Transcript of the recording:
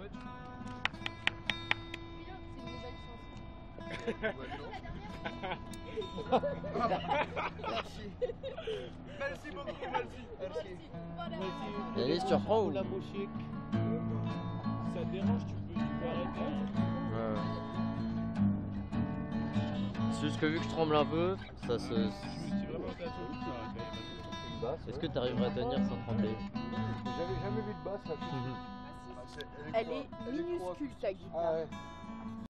C'est. Merci. Merci beaucoup, merci. Merci. Merci. Allez, tu la Ça dérange, tu peux, arrêter. Juste que vu que je tremble un peu, ça se. Bah, Est-ce que tu arriverais à tenir sans trembler? J'avais jamais vu de basse. Elle est minuscule ta guitare. Ah.